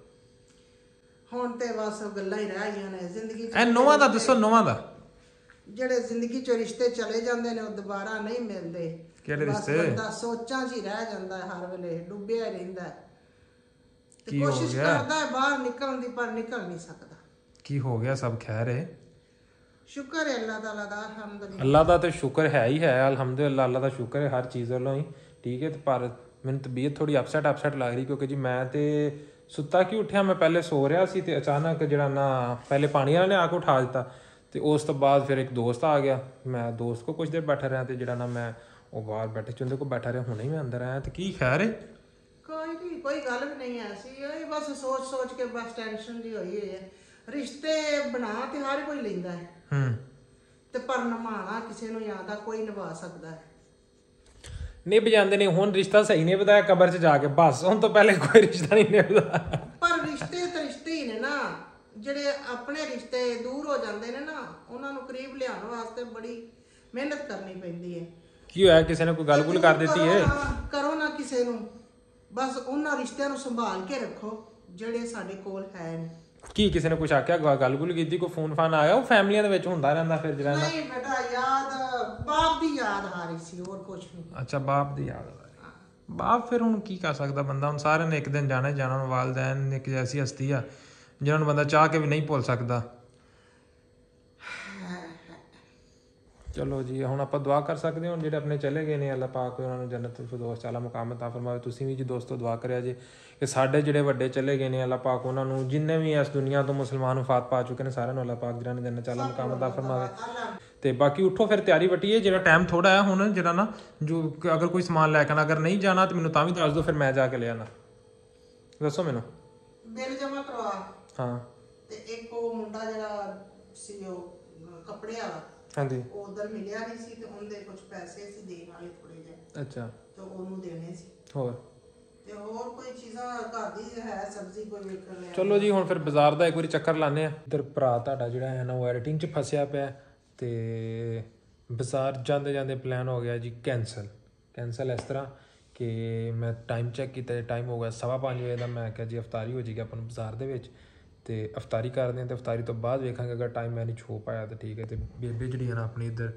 ਹੁਣ ਤੇ ਬਸ ਗੱਲਾਂ ਹੀ ਰਹਿ ਗਈਆਂ ਨੇ ਜ਼ਿੰਦਗੀ 'ਚ ਇਹ ਨਵਾਂ ਦਾ ਦੱਸੋ ਨਵਾਂ ਦਾ। ਜਿਹੜੇ ਜ਼ਿੰਦਗੀ 'ਚ ਰਿਸ਼ਤੇ ਚਲੇ ਜਾਂਦੇ ਨੇ ਉਹ ਦੁਬਾਰਾ ਨਹੀਂ ਮਿਲਦੇ। ਕਿਹੜੇ ਰਿਸ਼ਤੇ? ਬੰਦਾ ਸੋਚਾਂ 'ਚ ਹੀ ਰਹਿ ਜਾਂਦਾ ਹਰ ਵੇਲੇ ਡੁੱਬਿਆ ਰਹਿੰਦਾ। ਤੇ ਕੋਸ਼ਿਸ਼? ਕਰਦਾ ਹੈ ਬਾਹਰ ਨਿਕਲਣ ਦੀ ਪਰ ਨਿਕਲ ਨਹੀਂ ਸਕਦਾ। ਕੀ ਹੋ ਗਿਆ ਸਭ ਖੈਰ ਹੈ ਸ਼ੁਕਰ ਹੈ ਅੱਲਾਹ ਦਾ ਅਲਹਮਦੁਲਿਲਾ। ਅੱਲਾ ਦਾ ਤੇ ਸ਼ੁਕਰ ਹੈ ਹੀ ਹੈ ਅਲਹਮਦੁਲਿਲਾ ਅੱਲਾ ਦਾ ਸ਼ੁਕਰ ਹੈ ਹਰ ਚੀਜ਼ ਵੱਲੋਂ ਹੀ। ਠੀਕ ਹੈ ਤੇ ਪਰ ਮੈਨੂੰ ਤਬੀਅਤ ਥੋੜੀ ਅਪਸੈਟ ਅਪਸੈਟ ਲੱਗ ਰਹੀ ਕਿਉਂਕਿ ਜੀ ਮੈਂ ਤੇ ਸੁੱਤਾ ਕੀ ਉੱਠਿਆ? ਮੈਂ ਪਹਿਲੇ ਸੋ ਰਿਹਾ ਸੀ ਤੇ ਅਚਾਨਕ ਜਿਹੜਾ ਨਾ ਪਹਿਲੇ ਪਾਣੀ ਵਾਲੇ ਨੇ ਆ ਕੇ ਉਠਾ ਦਿੱਤਾ ਤੇ ਉਸ ਤੋਂ ਬਾਅਦ ਫਿਰ ਇੱਕ ਦੋਸਤ ਆ ਗਿਆ। ਮੈਂ ਦੋਸਤ ਕੋ ਕੁਝ ਦੇਰ ਬੈਠਾ ਰਿਹਾ ਤੇ ਜਿਹੜਾ ਨਾ ਮੈਂ ਉਹ ਬਾਹਰ ਬੈਠੇ ਚੁੰਦੇ ਕੋ ਬੈਠਾ ਰਿਹਾ ਹੁਣੇ ਹੀ ਮੈਂ ਅੰਦਰ ਆਇਆ ਤੇ ਕੀ ਖੈਰ ਹੈ ਕੋਈ ਨਹੀਂ ਕੋਈ ਗੱਲ ਵੀ ਨਹੀਂ ਐਸੀ ਇਹ ਬਸ ਸੋਚ ਸੋਚ ਕੇ ਬਸ ਟੈਨਸ਼ਨ ਹੋਈ ਹੋਈ ਹੈ। ਰਿਸ਼ਤੇ ਬਣਾ ਤੇ ਹਰ ਕੋਈ ਲੈਂਦਾ ਹੈ। ਹੂੰ। ਤੇ ਪਰ ਨਿਭਾਉਣਾ ਕਿਸੇ ਨੂੰ ਯਾਦਾ ਕੋਈ ਨਿਭਾ ਸਕਦਾ ਹੈ। ਨਿਭ ਜਾਂਦੇ ਨੇ ਹੁਣ ਰਿਸ਼ਤਾ ਸਹੀ ਨਹੀਂ ਬਤਾਇਆ ਕਬਰ 'ਚ ਜਾ ਕੇ ਬਸ ਹੁਣ ਤੋਂ ਪਹਿਲੇ ਕੋਈ ਰਿਸ਼ਤਾ ਨਹੀਂ ਨਿਭਦਾ। ਪਰ ਰਿਸ਼ਤੇ ਤਾਂ ਰਿਸ਼ਤੇ ਹੀ ਨੇ ਨਾ। ਜਿਹੜੇ ਆਪਣੇ ਰਿਸ਼ਤੇ ਦੂਰ ਹੋ ਜਾਂਦੇ ਨੇ ਨਾ ਉਹਨਾਂ ਨੂੰ ਕਰੀਬ ਲਿਆਉਣ ਵਾਸਤੇ ਬੜੀ ਮਿਹਨਤ ਕਰਨੀ ਪੈਂਦੀ ਹੈ। ਕੀ ਹੋਇਆ? ਕਿਸੇ ਨੇ ਕੋਈ ਗੱਲ-ਗੁਲ ਕਰ ਦਿੱਤੀ ਹੈ? ਕਰੋ ਨਾ ਕਿਸੇ ਨੂੰ। ਬਸ ਉਹਨਾਂ ਰਿਸ਼ਤਿਆਂ ਨੂੰ ਸੰਭਾਲ ਕੇ ਰੱਖੋ ਜਿਹੜੇ ਸਾਡੇ ਕੋਲ ਹੈ ਨੇ ਕੀ ਕਿਸੇ ਨੇ ਕੁਛ ਆਖਿਆ? ਗ- ਗੱਲ-ਗੁਲ ਕੀਤੀ ਕੋਈ ਫੋਨ ਫਾਨ ਆਇਆ? ਉਹ ਫੈਮਲੀਆਂ ਦੇ ਵਿੱਚ ਹੁੰਦਾ ਰਹਿੰਦਾ ਫਿਰ ਜਿਹੜਾ ਨਹੀਂ ਬੇਟਾ ਯਾਦ ਬਾਪ ਦੀ ਯਾਦ ਆ ਰਹੀ ਸੀ ਹੋਰ ਕੁਝ ਨਹੀਂ। ਅੱਛਾ ਬਾਪ ਦੀ ਯਾਦ ਆ ਰਹੀ ਬਾਪ ਫਿਰ ਹੁਣ ਕੀ ਕਰ ਸਕਦਾ ਬੰਦਾ? ਹੁਣ ਸਾਰਿਆਂ ਨੇ ਇੱਕ ਦਿਨ ਜਾਣਾ ਜਾਣਾ ਵਾਲਦੈਨ ਇੱਕ ਜੈਸੀ ਹਸਤੀ ਆ ਜਿਹਨਾਂ ਨੂੰ ਬੰਦਾ ਚਾਹ ਕੇ ਵੀ ਨਹੀਂ ਭੁੱਲ ਸਕਦਾ। ਚਲੋ ਜੀ ਹੁਣ ਆਪਾਂ ਦੁਆ ਕਰ ਸਕਦੇ ਹਾਂ ਹੁਣ ਜਿਹੜੇ ਆਪਣੇ ਚਲੇ ਗਏ ਨੇ ਅੱਲਾਹ ਪਾਕ ਉਹਨਾਂ ਨੂੰ ਜੰਨਤ ਫਿਰਦੌਸ ਚਾਲਾ ਮੁਕਾਮ عطا ਫਰਮਾਵੇ ਤੁਸੀਂ ਵੀ ਜੀ ਦੋਸਤੋ ਦੁਆ ਕਰਿਆ ਜੇ ਕਿ ਸਾਡੇ ਜਿਹੜੇ ਵੱਡੇ ਚਲੇ ਗਏ ਨੇ ਅੱਲਾਹ ਪਾਕ ਉਹਨਾਂ ਨੂੰ ਜਿੰਨੇ ਵੀ ਇਸ ਦੁਨੀਆ ਤੋਂ ਮੁਸਲਮਾਨ ਵਫਾਤ ਪਾ ਚੁੱਕੇ ਨੇ ਸਾਰਿਆਂ ਨੂੰ ਅੱਲਾਹ ਪਾਕ ਜਿਹਨਾਂ ਨੇ ਜੰਨਤ ਚਾਲਾ ਮੁਕਾਮ عطا ਫਰਮਾਵੇ ਤੇ ਬਾਕੀ ਉੱਠੋ ਫਿਰ ਤਿਆਰੀ ਵਟੀਏ ਜਿਹੜਾ ਟਾਈਮ ਥੋੜਾ ਹੈ ਹੁਣ ਜਿਹੜਾ ਨਾ ਜੋ ਕਿ ਅਗਰ ਕੋਈ ਸਮਾਨ ਲੈ ਕੇ ਆਉਣਾ ਅਗਰ ਨਹੀਂ ਜਾਣਾ ਤੇ ਮੈਨੂੰ ਤਾਂ ਵੀ ਦੱਸ ਦਿਓ ਫਿਰ ਮੈਂ ਜਾ ਕੇ ਲੈ ਆਣਾ ਦੱਸੋ ਮੈਨੂੰ ਬਿੱਲ ਜਮਾ ਕਰਵਾ ਹਾਂ ਤੇ ਇੱਕ ਉਹ ਮੁੰਡਾ ਜਿਹੜਾ ਸੀ ਉਹ ਅਹ, ਕੱਪੜੇ ਵਾਲਾ ਹਾਂਜੀ। ਉਹ ਉਧਰ ਮਿਲਿਆ ਨਹੀਂ ਸੀ ਤੇ ਉਹਦੇ ਕੁਝ ਪੈਸੇ ਸੀ ਦੇਣ ਵਾਲੇ ਥੋੜੇ ਜਿਹੇ। ਅੱਛਾ। ਤੇ ਉਹਨੂੰ ਦੇਣੇ ਸੀ। ਹੋਰ? ਤੇ ਹੋਰ ਕੋਈ ਚੀਜ਼ਾਂ ਘਰ ਦੀ ਹੈ ਸਬਜ਼ੀ ਕੋਈ ਵੇਖਣ ਲਿਆ ਚਲੋ ਜੀ ਹੁਣ ਫਿਰ ਬਾਜ਼ਾਰ ਦਾ ਇੱਕ ਵਾਰੀ ਚੱਕਰ ਲਾਣੇ ਆ ਇਧਰ ਭਰਾ ਤੁਹਾਡਾ ਜਿਹੜਾ ਹੈ ਨਾ ਉਹ ਐਡੀਟਿੰਗ 'ਚ ਫਸਿਆ ਪਿਆ ਤੇ ਬਾਜ਼ਾਰ ਜਾਂਦੇ ਜਾਂਦੇ ਪਲਾਨ ਹੋ ਗਿਆ ਜੀ ਕੈਨਸਲ ਕੈਨਸਲ ਇਸ ਤਰ੍ਹਾਂ ਕਿ ਮੈਂ ਟਾਈਮ ਚੈੱਕ ਕੀਤਾ ਟਾਈਮ ਹੋ ਗਿਆ 5:30 ਵਜੇ ਦਾ ਮੈਂ ਕਿਹਾ ਜੀ ਅਫਤਾਰੀ ਹੋ ਜੇਗੀ ਆਪਾਂ ਨੂੰ ਬਾਜ਼ਾਰ ਦੇ ਵਿੱਚ। ਤੇ ਅਫਤਾਰੀ ਕਰਦੇ ਹਾਂ ਤੇ ਅਫਤਾਰੀ ਤੋਂ ਬਾਅਦ ਵੇਖਾਂਗੇ ਅਗਰ ਟਾਈਮ ਮੈਨੇਜ ਹੋ ਪਾਇਆ ਤਾਂ ਠੀਕ ਹੈ। ਤੇ ਬੇਬੇ ਜਿਹੜੀ ਹੈ ਨਾ ਆਪਣੀ ਇੱਧਰ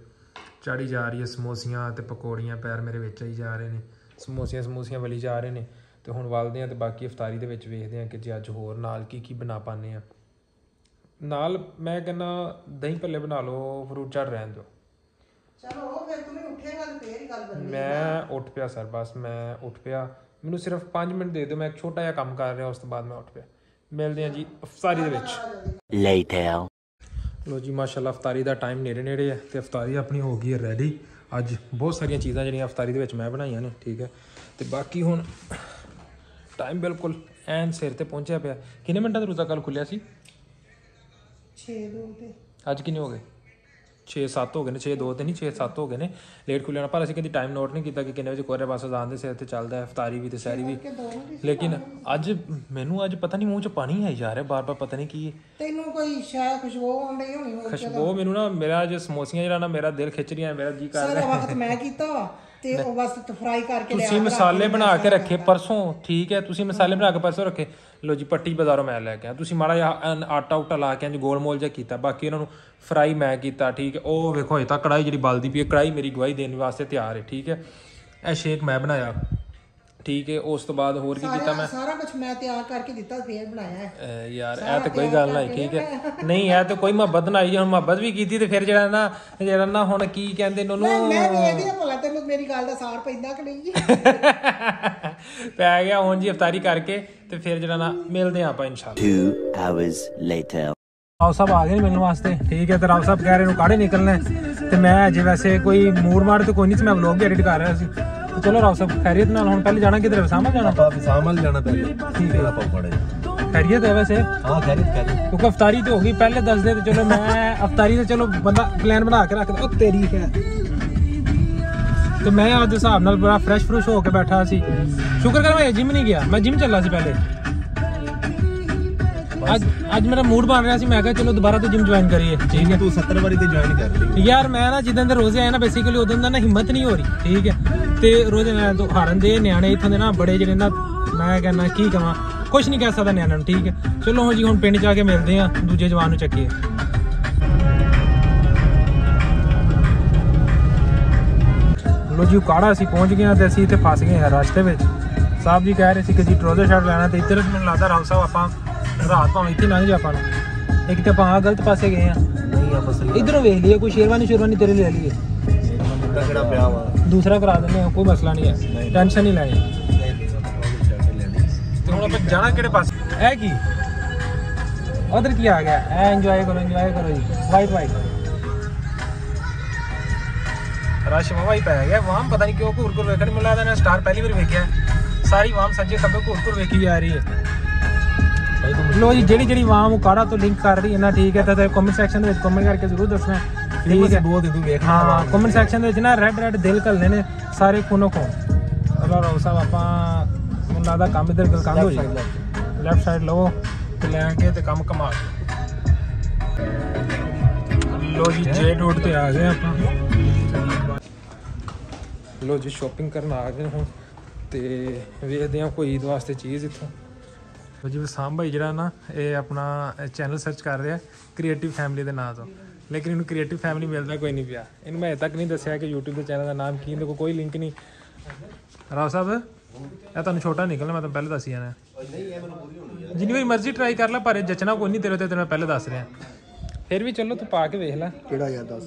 ਚਾੜੀ ਜਾ ਰਹੀ ਹੈ ਸਮੋਸੀਆਂ ਤੇ ਪਕੌੜੀਆਂ ਪੈਰ ਮੇਰੇ ਵਿੱਚ ਆਈ ਜਾ ਰਹੇ ਨੇ ਸਮੋਸੀਆਂ ਸਮੋਸੀਆਂ ਵਲੀ ਜਾ ਰਹੇ ਨੇ। ਤੇ ਹੁਣ ਵਲਦੇ ਆ ਤੇ ਬਾਕੀ ਅਫਤਾਰੀ ਦੇ ਵਿੱਚ ਵੇਖਦੇ ਆ ਕਿ ਜੀ ਅੱਜ ਹੋਰ ਨਾਲ ਕੀ ਕੀ ਬਣਾ ਪਾਣੇ ਆ। ਨਾਲ ਮੈਂ ਕਹਿੰਦਾ ਦਹੀਂ ਭੱਲੇ ਬਣਾ ਲਓ ਫਰੂਟ ਚਾਟ ਰਹਿਣ ਦਿਓ। ਚਲੋ ਫਿਰ ਤੁਸੀਂ ਉੱਠ ਉੱਠੇਗਾ ਤੇ ਫੇਰ ਹੀ ਗੱਲ ਬਣਨੀ ਮੈਂ ਉੱਠ ਪਿਆ ਸਰ ਬਸ ਮੈਂ ਉੱਠ ਪਿਆ। ਮੈਨੂੰ ਸਿਰਫ 5 ਮਿੰਟ ਦੇ ਦਿਓ ਮੈਂ ਇੱਕ ਛੋਟਾ ਜਿਹਾ ਕੰਮ ਕਰ ਰਿਹਾ ਉਸ ਤੋਂ ਬਾਅਦ ਮੈਂ ਉੱਠ ਪਿਆ। ਮਿਲਦੇ ਹਾਂ ਜੀ ਅਫਤਾਰੀ ਦੇ ਵਿੱਚ। Later. ਲੋ ਜੀ ਮਾਸ਼ਾਅੱਲਾ ਅਫਤਾਰੀ ਦਾ ਟਾਈਮ ਨੇੜੇ ਨੇੜੇ ਹੈ ਤੇ ਅਫਤਾਰੀ ਆਪਣੀ ਹੋ ਗਈ ਹੈ ਰੈਡੀ ਅੱਜ ਬਹੁਤ ਸਾਰੀਆਂ ਚੀਜ਼ਾਂ ਜਿਹੜੀਆਂ ਅਫਤਾਰੀ ਦੇ ਵਿੱਚ ਮੈਂ ਬਣਾਈਆਂ ਨੇ ਠੀਕ ਹੈ। ਤੇ ਬਾਕੀ ਹੁਣ ਟਾਈਮ ਬਿਲਕੁਲ ਐਨ ਸਿਰ ਤੇ ਪਹੁੰਚਿਆ ਪਿਆ। ਕਿੰਨੇ ਮਿੰਟਾਂ ਦਾ ਰੋਜ਼ਾ ਕੱਲ ਖੁੱਲਿਆ ਸੀ? 6 ਦੋ ਤੇ। ਅੱਜ ਕਿੰਨੇ ਹੋ ਗਏ? 6 7 ਹੋ ਗਏ ਨੇ 6 2 ਤੇ ਨਹੀਂ 6 7 ਹੋ ਗਏ ਨੇ। ਲੇਟ ਖੁੱਲਿਆ ਪਰ ਅਸੀਂ ਕਦੀ ਟਾਈਮ ਨੋਟ ਨਹੀਂ ਕੀਤਾ ਕਿ ਕਿੰਨੇ ਵਜੇ ਕੋਰੇ ਬਸ ਅਜ਼ਾਨ ਦੇ ਸਿਰ ਤੇ ਚੱਲਦਾ ਹੈ ਅਫਤਾਰੀ ਵੀ ਤੇ ਸਹਿਰੀ ਵੀ। ਲੇਕਿਨ ਅੱਜ ਮੈਨੂੰ ਅੱਜ ਪਤਾ ਨਹੀਂ ਮੂੰਹ 'ਚ ਪਾਣੀ ਆਈ ਜਾ ਰਿਹਾ ਬਾਰ-ਬਾਰ ਪਤਾ ਨਹੀਂ ਕੀ। ਤੈਨੂੰ ਕੋਈ ਸ਼ਾਇਦ ਖੁਸ਼ਬੂ ਆਉਂਦੀ ਹੋਣੀ ਹੋਰ ਖੁਸ਼ਬੂ ਮੈਨੂੰ ਨਾ ਮੇਰਾ ਜੇ ਸਮੋਸੀਆਂ ਜਿਹੜਾ ਨਾ ਮੇਰਾ ਦਿਲ ਖਿੱਚ ਰਹੀਆਂ ਮੇਰਾ ਜੀ ਕਰ ਸਾਰਾ ਵਕਤ ਮੈਂ ਕੀਤਾ ਵਾ। ਤੇ ਉਹ ਬਸ ਫਰਾਈ ਕਰਕੇ ਲਿਆ ਤੁਸੀਂ ਮਸਾਲੇ ਬਣਾ ਕੇ ਰੱਖੇ ਪਰਸੋਂ ਠੀਕ ਹੈ ਤੁਸੀਂ ਮਸਾਲੇ ਬਣਾ ਕੇ ਪਰਸੋਂ ਰੱਖੇ। ਲੋ ਜੀ ਪੱਟੀ ਬਾਜ਼ਾਰੋਂ ਮੈਂ ਲੈ ਕੇ ਆ ਤੁਸੀਂ ਮਾੜਾ ਜਿਹਾ ਆਟਾ ਉਟਾ ਲਾ ਕੇ ਇੰਜ ਗੋਲ ਮੋਲ ਜਿਹਾ ਕੀਤਾ। ਬਾਕੀ ਇਹਨਾਂ ਨੂੰ ਫਰਾਈ ਮੈਂ ਕੀਤਾ ਠੀਕ ਹੈ। ਉਹ ਵੇਖੋ ਇਹ ਤਾਂ ਕੜਾਈ ਜਿਹੜੀ ਬਲਦੀ ਪਈ ਹੈ ਕੜਾਈ ਮੇਰੀ ਗਵਾਹੀ ਦੇਣ ਵਾਸਤੇ ਤਿਆਰ ਹੈ ਠੀਕ ਹੈ। ਇਹ ਸ਼ੇਕ ਮੈਂ ਬਣਾਇਆ। ਠੀਕ ਹੈ ਉਸ ਤੋਂ ਬਾਅਦ ਹੋਰ ਕੀ ਕੀਤਾ ਮੈਂ? ਸਾਰਾ ਕੁਝ ਮੈਂ ਤਿਆਰ ਕਰਕੇ ਦਿੱਤਾ ਫੇਰ ਬਣਾਇਆ ਹੈ। ਯਾਰ ਇਹ ਤਾਂ ਕੋਈ ਗੱਲ ਨਹੀਂ ਠੀਕ ਹੈ। ਨਹੀਂ ਇਹ ਤਾਂ ਕੋਈ ਮੁਹੱਬਤ ਨਾ ਆਈ ਹੁਣ ਮੁਹੱਬਤ ਵੀ ਕੀਤੀ ਤੇ ਫਿਰ ਜਿਹੜਾ ਨਾ ਜਿਹੜਾ ਨਾ ਹੁਣ ਕੀ ਕਹਿੰਦੇ ਨੇ ਉਹਨੂੰ ਮੈਂ ਵੇਖਦੀ ਆ ਭਲਾ ਤੈਨੂੰ ਮੇਰੀ ਗੱਲ ਦਾ ਸਾਰ ਪੈਂਦਾ ਕਿ ਨਹੀਂ? ਪੈ ਗਿਆ ਹੁਣ ਜੀ ਅਫਤਾਰੀ ਕਰਕੇ ਤੇ ਫਿਰ ਜਿਹੜਾ ਨਾ ਮਿਲਦੇ ਆ ਆਪਾਂ ਇਨਸ਼ਾਅੱਲਾ। Two hours later. ਰਾਓ ਸਾਹਿਬ ਆ ਗਏ ਨੇ ਮਿਲਣ ਵਾਸਤੇ ਠੀਕ ਹੈ ਤੇ ਰਾਓ ਸਾਹਿਬ ਕਹਿ ਰਹੇ ਨੂੰ ਕਾੜੇ ਨਿਕਲਣਾ? ਤੇ ਮੈਂ ਅਜੇ ਵੈਸੇ ਕੋਈ ਮੂਡ ਮਾਰ ਤੇ ਕੋਈ ਨਹੀਂ ਸੀ ਮੈਂ ਵਲੌਗ ਵੀ ਐਡਿਟ ਕਰ ਰਿਹਾ ਸੀ। ਚਲੋ ਸਾਹਿਬ ਖੈਰੀਅਤ ਨਾਲ ਹੁਣ ਪਹਿਲੇ ਜਾਣਾ ਕਿਧਰ ਸਾਹਮਣੇ ਜਾਣਾ? ਆਪਾਂ ਸਾਮਲ ਜਾਣਾ ਪਹਿਲੇ। ਠੀਕ ਹੈ। ਆਪਾਂ ਪੜੇ ਖੈਰੀਅਤ ਹੈ ਵੈਸੇ। ਹਾਂ ਖੈਰਿਤ ਖੈਰਿਤ ਕਿਉਂਕਿ ਅਫਤਾਰੀ ਤੇ ਹੋ ਗਈ ਪਹਿਲੇ ਦੱਸ ਦੇ ਤੇ ਚਲੋ ਮੈਂ ਅਫਤਾਰੀ ਤੇ ਚਲੋ ਬੰਦਾ ਪਲਾਨ ਬਣਾ ਕੇ ਰੱਖਦਾ। ਉਹ ਤੇਰੀ ਹੈ। ਤੇ ਮੈਂ ਆਪਦੇ ਹਿਸਾਬ ਨਾਲ ਬੜਾ ਫਰੈਸ਼ ਫਰੂਸ਼ ਹੋ ਕੇ ਬੈਠਾ ਸੀ। ਸ਼ੁਕਰ ਕਰ ਮੈਂ ਜਿਮ ਨਹੀਂ ਗਿਆ। ਮੈਂ ਜਿਮ ਚੱਲਾ ਸੀ ਪਹਿਲੇ। ਅੱਜ ਅੱਜ ਮੇਰਾ ਮੂਡ ਬਣ ਰਿਹਾ ਸੀ। ਮੈਂ ਕਿਹਾ ਚਲੋ ਦੁਬਾਰਾ ਤੋਂ ਜਿਮ ਜੁਆਇਨ ਕਰੀਏ। ਠੀਕ ਹੈ। ਤੂੰ 70 ਵਾਰੀ ਤੇ ਜੁਆਇਨ ਕਰ ਲਈ। ਯਾਰ ਮੈਂ ਨਾ ਜਿੱਦਾਂ ਦੇ ਰੋਜ਼ੇ ਆਏ ਨਾ ਬੇਸਿਕਲੀ ਉਦੋਂ ਦਾ ਨਾ ਹਿੰਮਤ ਨਹੀਂ ਹੋ ਰਹੀ। ਠੀਕ ਹੈ। ਤੇ ਰੋਜ਼ੇ ਮੈਂ ਤੋਂ ਹਾਰਨ ਦੇ ਨਿਆਣੇ ਇੱਥੋਂ ਦੇ ਨਾ ਬੜੇ ਜਿਹੜੇ ਨਾ ਮੈਂ ਕਹਿੰਦਾ ਕੀ ਕਵਾਂ ਕੁਝ ਨਹੀਂ ਕਹਿ ਸਕਦਾ ਨਿਆਣਿਆਂ ਨੂੰ ਠੀਕ ਹੈ? ਚਲੋ ਜੀ ਹੁਣ ਪਿੰਡ ਜਾ ਕੇ ਮਿਲਦੇ ਆ ਦੂਜੇ ਜਵਾਨ ਨੂੰ ਚੱਕੀਏ। ਲੋ ਜੀ ਕਾੜਾ ਅਸੀਂ ਪਹੁੰਚ ਗਏ ਤੇ ਅਸੀਂ ਇੱਥੇ ਫਸ ਗਏ ਹਾਂ ਰਸਤੇ ਵਿੱਚ। ਸਾਹਿਬ ਜੀ ਕਹਿ ਰਹੇ ਸੀ ਕਿ ਜੀ ਟਰੋਜ਼ਰ ਸ਼ਰਟ ਲੈਣਾ ਤੇ ਇੱਧਰ ਮੈਨੂੰ ਲੱਗਦਾ ਰਾਮ ਸਾਹਿਬ ਆਪਾਂ ਰਾਤ ਭਾਵੇਂ ਇੱਥੇ ਲੰਘ ਜਾ ਆਪਾਂ ਨੂੰ। ਇੱਕ ਤੇ ਆਪਾਂ ਗਲਤ ਪਾਸੇ ਗਏ ਆ ਨਹੀਂ ਆਪਾਂ ਇਧਰੋਂ ਵੇਖ ਲਈਏ ਕੋਈ ਸ਼ੇਰਵਾਨੀ ਸ਼ੇਰਵਾਨੀ ਤੇਰੇ ਲਈ ਲੈ ਲਈਏ। ਕਿਹੜਾ ਪਿਆ ਵਾ? ਦੂਸਰਾ ਕਰਾ ਦਿੰਦੇ ਆ ਕੋਈ ਮਸਲਾ ਨਹੀਂ ਹੈ। ਟੈਨਸ਼ਨ ਨਹੀਂ। ਲੈਣੀ। ਤੇ ਹੁਣ ਆਪਾਂ ਜਾਣਾ ਕਿਹੜੇ ਪਾਸੇ? ਇਹ ਕੀ? ਉਧਰ ਕੀ ਆ ਗਿਆ? ਐ ਇੰਜੋਏ ਕਰੋ ਇੰਜੋਏ ਕਰੋ ਜੀ। ਵਾਈਟ ਵਾਈਟ ਰਸ਼ ਵਾਵਾ ਹੀ ਪੈ ਗਿਆ। ਵਾਮ ਪਤਾ ਨਹੀਂ ਕਿਉਂ ਘੂਰ ਘੂਰ ਵੇਖਣ ਲੱਗਦਾ ਨਾ ਸਟਾਰ ਪਹਿਲੀ ਵਾਰ ਵੇਖਿਆ। ਸਾਰੀ ਵਾਮ ਸੱਜੇ ਖੱਬੇ ਘੂਰ ਘੂਰ ਵੇਖੀ ਜਾ ਰਹੀ ਹੈ। ਲੋ ਜੀ ਜਿਹੜੀ ਜਿਹੜੀ ਵਾਮ ਕਾੜਾ ਤੋਂ ਲਿੰਕ ਕਰ ਰਹੀ ਹੈ? ਨਾ ਠੀਕ ਹੈ ਤਾਂ ਕਮੈਂਟ ਸੈਕਸ਼ਨ ਦੇ ਵਿੱਚ ਕਮੈਂਟ ਕਰਕੇ ਜ਼ਰੂਰ ਦੱਸਣਾ। ਠੀਕ ਹੈ। ਬਹੁਤ ਤੂੰ ਵੇਖ ਹਾਂ ਕਮੈਂਟ ਸੈਕਸ਼ਨ ਦੇ ਵਿੱਚ ਨਾ ਰੈੱਡ ਰੈੱਡ ਦਿਲ ਘੱਲਨੇ ਨੇ ਸਾਰੇ ਕੋਨੋ ਕੋ ਚਲੋ ਰਾਓ ਸਾਹਿਬ ਆਪਾਂ ਮੈਨੂੰ ਲੱਗਦਾ ਕੰਮ ਇਧਰ ਗੱਲ ਕੰਮ ਹੋ ਜਾਏਗਾ। ਲੈਫਟ ਸਾਈਡ ਲਵੋ ਤੇ ਲੈ ਕੇ ਤੇ ਕੰਮ ਕਮਾ ਲੋ ਜੀ ਜੇ ਰੋਡ ਤੇ ਆ ਗਏ ਆਪਾਂ। ਲੋ ਜੀ ਸ਼ਾਪਿੰਗ ਕਰਨ ਆ ਗਏ ਹੁਣ ਤੇ ਵੇਖਦੇ ਆ ਕੋਈ ਈਦ ਵਾਸਤੇ ਚੀਜ਼ ਇੱਥੋਂ। ਲੋ ਜੀ ਵਸਾਮ ਭਾਈ ਜਿਹੜਾ ਨਾ ਇਹ ਆਪਣਾ ਚੈਨਲ ਸਰਚ ਕਰ ਰਿਹਾ ਕ੍ਰੀਏਟਿਵ ਫੈਮਿਲੀ ਦੇ ਨਾਂ ਤੋਂ। ਲੇਕਿਨ ਇਹਨੂੰ ਕ੍ਰੀਏਟਿਵ ਫੈਮਿਲੀ ਮਿਲਦਾ ਕੋਈ ਨਹੀਂ ਪਿਆ। ਇਹਨੂੰ ਮੈਂ ਅਜੇ ਤੱਕ ਨਹੀਂ ਦੱਸਿਆ ਕਿ YouTube ਦੇ ਚੈਨਲ ਦਾ ਨਾਮ ਕੀ ਇਹਦੇ ਕੋਲ ਕੋਈ ਲਿੰਕ ਨਹੀਂ। ਰਾਓ ਸਾਹਿਬ ਇਹ ਤੁਹਾਨੂੰ ਛੋਟਾ ਨਿਕਲਣਾ ਮੈਂ ਤੁਹਾਨੂੰ ਪਹਿਲੇ ਦੱਸ ਹੀ ਜਾਣਾ। ਜਿੰਨੀ ਵਾਰੀ ਮਰਜ਼ੀ ਟਰਾਈ ਕਰ ਲੈ ਪਰ ਇਹ ਜਚਣਾ ਕੋਈ ਨਹੀਂ ਤੇਰੇ ਤੇ ਤੈਨੂੰ ਮੈਂ ਪਹਿਲੇ ਦੱਸ ਰਿਹਾ। ਫਿਰ ਵੀ ਚਲੋ ਤੂੰ ਪਾ ਕੇ ਵੇਖ ਲੈ। ਕਿਹੜਾ ਯਾਰ ਦੱਸ?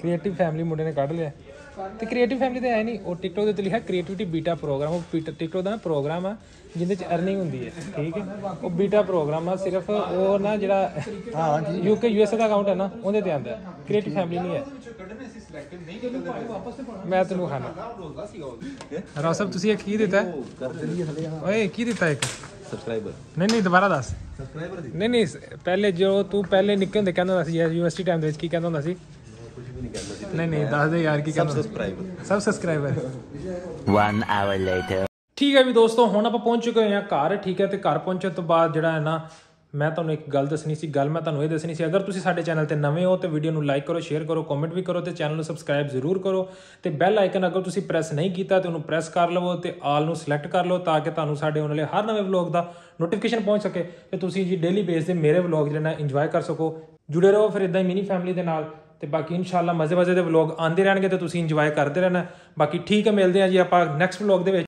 ਕ੍ਰੀਏਟਿਵ ਫੈਮਿਲੀ ਮੁੰਡੇ ਨੇ ਕੱਢ ਲਿਆ। ਤੇ ਕ੍ਰੀਏਟਿਵ ਫੈਮਿਲੀ ਤੇ ਹੈ ਨਹੀਂ ਉਹ ਟਿਕਟੋਕ ਦੇ ਉੱਤੇ ਲਿਖਿਆ ਕ੍ਰੀਏਟੀਵਿਟੀ ਬੀਟਾ ਪ੍ਰੋਗਰਾਮ ਉਹ ਟਿਕਟੋਕ ਦਾ ਪ੍ਰੋਗਰਾਮ ਆ ਜਿਹਦੇ ਚ ਅਰਨਿੰਗ ਹੁੰਦੀ ਹੈ ਠੀਕ ਹੈ? ਉਹ ਬੀਟਾ ਪ੍ਰੋਗਰਾਮ ਆ ਸਿਰਫ ਉਹ ਨਾ ਜਿਹੜਾ ਹਾਂ ਜੀ ਯੂਕੇ ਯੂਐਸਏ ਦਾ ਅਕਾਊਂਟ ਹੈ ਨਾ ਉਹਦੇ ਤੇ ਆਂਦਾ ਕ੍ਰੀਏਟਿਵ ਫੈਮਿਲੀ ਨਹੀਂ ਹੈ। ਮੈਂ ਤੈਨੂੰ ਖਾਣਾ। ਰਾਓ ਸਾਹਿਬ ਤੁਸੀਂ ਇਹ ਕੀ ਦਿੱਤਾ? ਓਏ ਕੀ ਦਿੱਤਾ ਇੱਕ? ਸਬਸਕ੍ਰਾਈਬਰ ਨਹੀਂ ਨਹੀਂ ਦੁਬਾਰਾ ਦੱਸ। ਸਬਸਕ੍ਰਾਈਬਰ ਦੀ। ਨਹੀਂ ਨਹੀਂ ਪਹਿਲੇ ਜੋ ਤੂੰ ਪਹਿਲੇ ਨਿੱਕੇ ਹੁੰਦੇ ਕਹਿੰਦਾ ਹੁੰਦਾ ਸੀ ਯੂਨੀਵਰਸਿਟੀ ਟਾਈਮ ਦੇ ਵਿੱਚ ਕੀ ਕਹਿੰਦਾ ਹੁੰਦਾ ਸੀ? ਨਹੀਂ ਨਹੀਂ ਦੱਸ ਦੇ ਯਾਰ ਕੀ ਕਹਿੰਦਾ ਸਬਸਕ੍ਰਾਈਬਰ ਸਭ ਸਬਸਕ੍ਰਾਈਬਰ One hour later. ਠੀਕ ਹੈ ਵੀ ਦੋਸਤੋ ਹੁਣ ਆਪਾਂ ਪਹੁੰਚ ਚੁੱਕੇ ਹਾਂ ਘਰ ਠੀਕ ਹੈ ਤੇ ਘਰ ਪਹੁੰਚਣ ਤੋਂ ਬਾਅਦ ਜਿਹੜਾ ਹੈ ਨਾ ਮੈਂ ਤੁਹਾਨੂੰ ਇੱਕ ਗੱਲ ਦੱਸਣੀ ਸੀ ਗੱਲ ਮੈਂ ਤੁਹਾਨੂੰ ਇਹ ਦੱਸਣੀ ਸੀ ਅਗਰ ਤੁਸੀਂ ਸਾਡੇ ਚੈਨਲ ਤੇ ਨਵੇਂ ਹੋ ਤੇ ਵੀਡੀਓ ਨੂੰ ਲਾਈਕ ਕਰੋ ਸ਼ੇਅਰ ਕਰੋ ਕਮੈਂਟ ਵੀ ਕਰੋ ਤੇ ਚੈਨਲ ਨੂੰ ਸਬਸਕ੍ਰਾਈਬ ਜ਼ਰੂਰ ਕਰੋ ਤੇ ਬੈਲ ਆਈਕਨ ਅਗਰ ਤੁਸੀਂ ਪ੍ਰੈਸ ਨਹੀਂ ਕੀਤਾ ਤੇ ਉਹਨੂੰ ਪ੍ਰੈਸ ਕਰ ਲਵੋ ਤੇ ਆਲ ਨੂੰ ਸਿਲੈਕਟ ਕਰ ਲਓ ਤਾਂ ਕਿ ਤੁਹਾਨੂੰ ਸਾਡੇ ਆਉਣ ਵਾਲੇ ਹਰ ਨਵੇਂ ਵਲੌਗ ਦਾ ਨੋਟੀਫਿਕੇਸ਼ਨ ਪਹੁੰਚ ਸਕੇ ਤੇ ਤੁਸੀਂ ਜੀ ਡੇਲੀ ਬੇਸ ਤੇ ਮੇਰੇ ਵਲੌਗ ਜਿਹੜੇ ਨਾ ਇੰਜੋਏ ਕਰ ਸਕੋ ਜੁੜੇ ਰਹੋ ਫਿਰ ਇਦਾਂ ਹੀ ਮਿਨੀ ਫੈਮਿਲੀ ਦੇ ਨਾਲ ਤੇ ਬਾਕੀ ਇਨਸ਼ਾਅੱਲਾ ਮਜ਼ੇ ਮਜ਼ੇ ਦੇ ਵਲੌਗ ਆਉਂਦੇ ਰਹਿਣਗੇ ਤੇ ਤੁਸੀਂ ਇੰਜੋਏ ਕਰਦੇ ਰਹਿਣਾ। ਬਾਕੀ ਠੀਕ ਹੈ, ਮਿਲਦੇ ਹਾਂ ਜੀ ਆਪਾਂ ਨੈਕਸਟ ਵਲੌਗ ਦੇ ਵਿੱਚ।